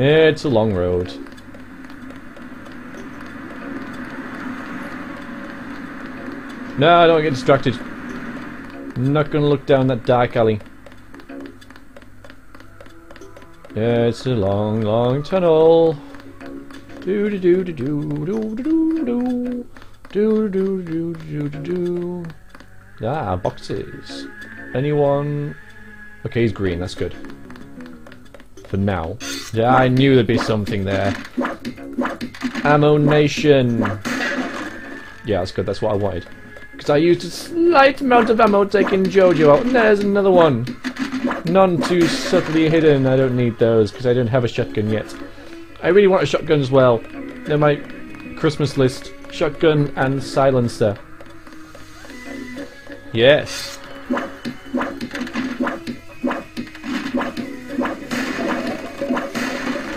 It's a long road. No, don't get distracted. I'm not gonna look down that dark alley. Yeah, it's a long, long tunnel. Do do do do do do do do do do do do do do. Ah, boxes. Anyone? Okay, he's green. That's good. For now. Yeah, I knew there'd be something there. Ammo Nation. Yeah, that's good. That's what I wanted. Because I used a slight amount of ammo taking Jojo out. And there's another one. None too subtly hidden. I don't need those because I don't have a shotgun yet. I really want a shotgun as well. They're my Christmas list. Shotgun and silencer. Yes.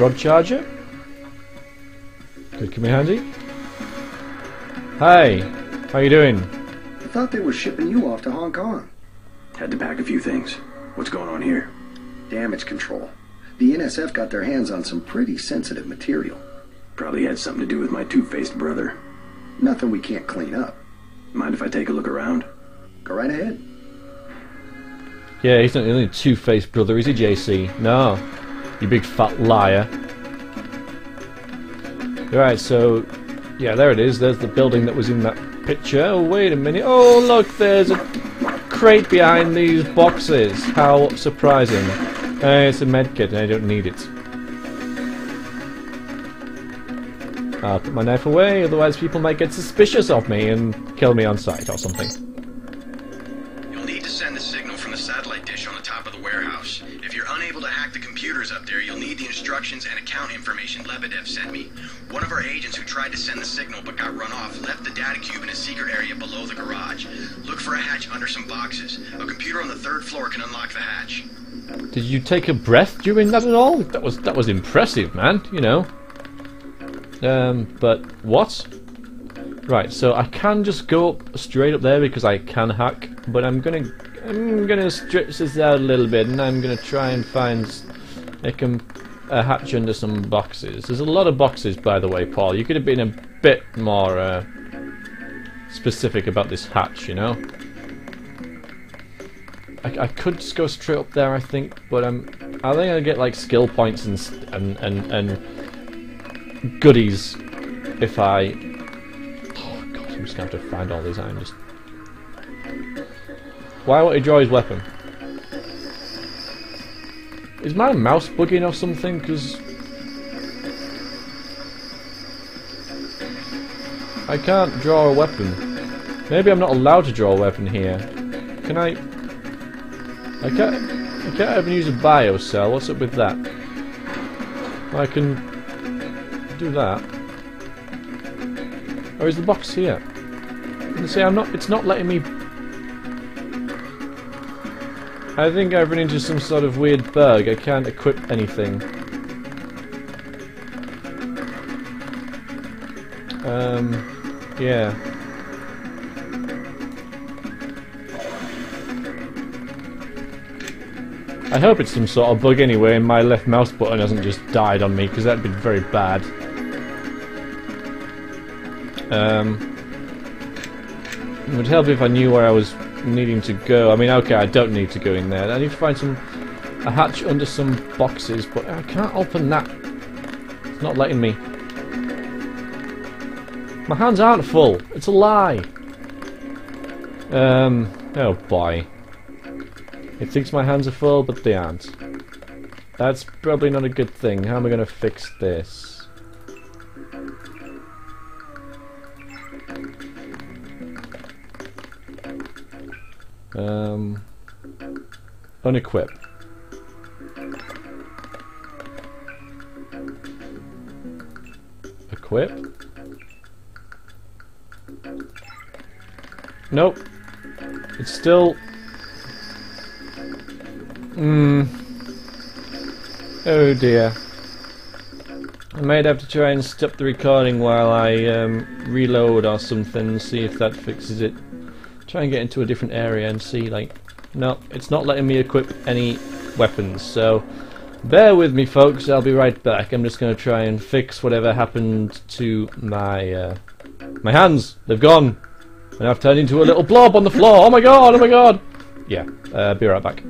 Prod charger? Could come in handy. Hey, how you doing? I thought they were shipping you off to Hong Kong. Had to pack a few things. What's going on here? Damage control. The NSF got their hands on some pretty sensitive material. Probably had something to do with my two-faced brother. Nothing we can't clean up. Mind if I take a look around? Go right ahead. Yeah, he's not the only two-faced brother, is he, JC? No. You big fat liar. Right, so... Yeah, there it is. There's the building that was in that picture. Oh, wait a minute. Oh, look, there's a crate behind these boxes. How surprising. Uh, it's a medkit and I don't need it. I'll put my knife away, otherwise people might get suspicious of me and kill me on sight or something. Top of the warehouse. If you're unable to hack the computers up there, you'll need the instructions and account information Lebedev sent me. One of our agents who tried to send the signal but got run off left the data cube in a secret area below the garage. Look for a hatch under some boxes. A computer on the third floor can unlock the hatch. Did you take a breath during that at all? That was that was impressive, man. You know. Um, but what? Right, so I can just go up straight up there because I can hack, but I'm gonna I'm gonna stretch this out a little bit, and I'm gonna try and find a, com a hatch under some boxes. There's a lot of boxes, by the way, Paul. You could have been a bit more uh, specific about this hatch, you know. I, I could just go straight up there, I think, but I'm I think I'll get like skill points and and and and goodies if I. Oh god, I'm just gonna have to find all these. I'm just. Why won't he draw his weapon? Is my mouse bugging or something? Because I can't draw a weapon. Maybe I'm not allowed to draw a weapon here. Can I? I can't. I can't even use a bio cell. What's up with that? I can do that. Or is the box here? You see, I'm not. It's not letting me. I think I've run into some sort of weird bug. I can't equip anything. Um. Yeah. I hope it's some sort of bug anyway, and my left mouse button hasn't just died on me, because that'd be very bad. Um, it would help if I knew where I was needing to go. I mean, okay, I don't need to go in there. I need to find some a hatch under some boxes, but I can't open that. It's not letting me. My hands aren't full. It's a lie. Um. Oh boy. It thinks my hands are full, but they aren't. That's probably not a good thing. How am I going to fix this? Um, unequip. Equip. Nope. It's still Hmm. Oh dear. I might have to try and stop the recording while I um, reload or something, see if that fixes it. Try and get into a different area and see, like... No, it's not letting me equip any weapons, so... Bear with me, folks. I'll be right back. I'm just going to try and fix whatever happened to my uh, my hands. They've gone, and I've turned into a little blob on the floor. Oh my god! Oh my god! Yeah. Uh, be right back.